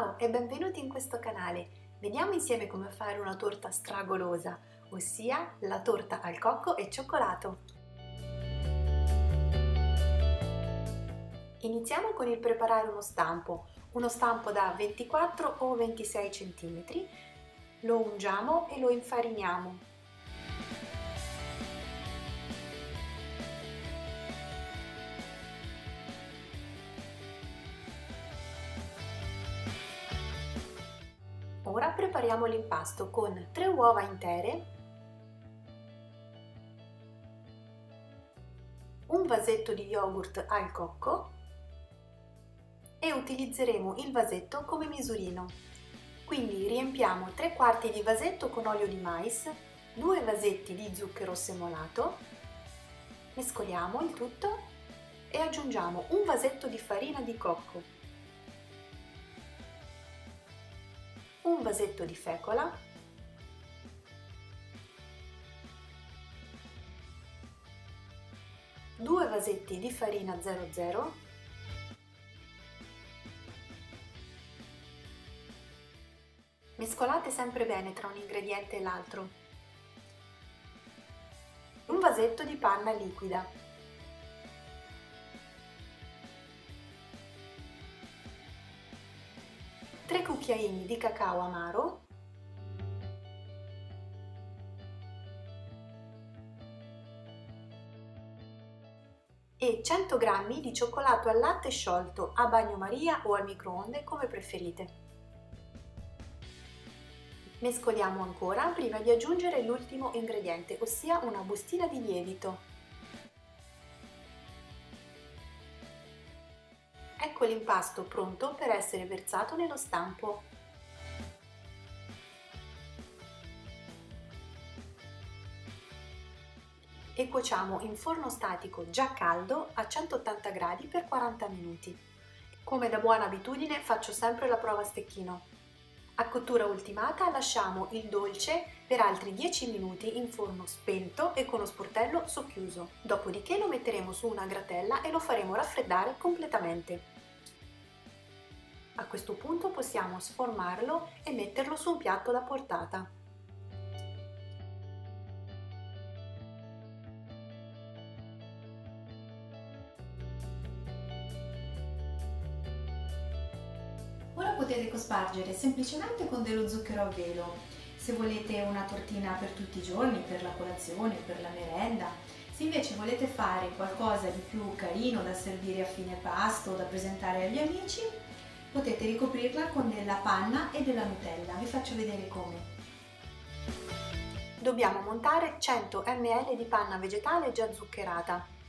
Ciao e benvenuti in questo canale. Vediamo insieme come fare una torta stragolosa, ossia la torta al cocco e cioccolato. Iniziamo con il preparare uno stampo, uno stampo da 24 o 26 cm. Lo ungiamo e lo infariniamo. Ora prepariamo l'impasto con 3 uova intere, un vasetto di yogurt al cocco e utilizzeremo il vasetto come misurino. Quindi riempiamo 3 quarti di vasetto con olio di mais, 2 vasetti di zucchero semolato, mescoliamo il tutto e aggiungiamo un vasetto di farina di cocco un vasetto di fecola, due vasetti di farina 00, mescolate sempre bene tra un ingrediente e l'altro, un vasetto di panna liquida, cucchiaini di cacao amaro, e 100 g di cioccolato al latte sciolto a bagnomaria o al microonde come preferite. Mescoliamo ancora prima di aggiungere l'ultimo ingrediente, ossia una bustina di lievito. Ecco l'impasto pronto per essere versato nello stampo. E cuociamo in forno statico già caldo a 180 gradi per 40 minuti. Come da buona abitudine faccio sempre la prova a stecchino. A cottura ultimata lasciamo il dolce per altri 10 minuti in forno spento e con lo sportello socchiuso. Dopodiché lo metteremo su una gratella e lo faremo raffreddare completamente. A questo punto possiamo sformarlo e metterlo su un piatto da portata. Potete cospargere semplicemente con dello zucchero a velo. Se volete una tortina per tutti i giorni, per la colazione, per la merenda, se invece volete fare qualcosa di più carino da servire a fine pasto o da presentare agli amici, potete ricoprirla con della panna e della Nutella. Vi faccio vedere come. Dobbiamo montare 100 ml di panna vegetale già zuccherata.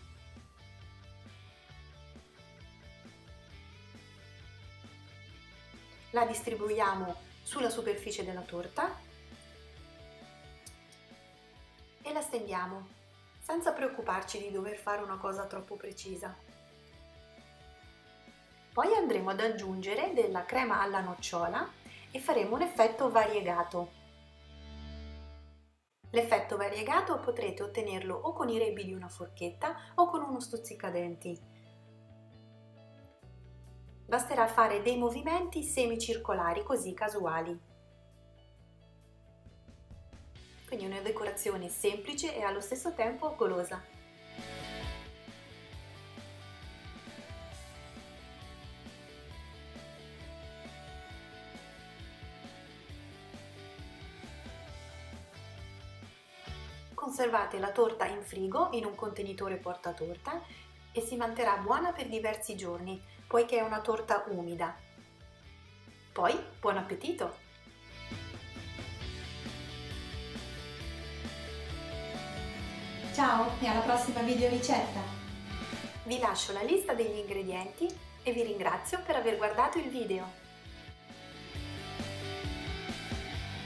La distribuiamo sulla superficie della torta e la stendiamo, senza preoccuparci di dover fare una cosa troppo precisa. Poi andremo ad aggiungere della crema alla nocciola e faremo un effetto variegato. L'effetto variegato potrete ottenerlo o con i rebi di una forchetta o con uno stuzzicadenti. Basterà fare dei movimenti semicircolari così casuali. Quindi una decorazione semplice e allo stesso tempo golosa. Conservate la torta in frigo in un contenitore portatorta e si manterrà buona per diversi giorni, poiché è una torta umida. Poi, buon appetito! Ciao e alla prossima video ricetta! Vi lascio la lista degli ingredienti e vi ringrazio per aver guardato il video.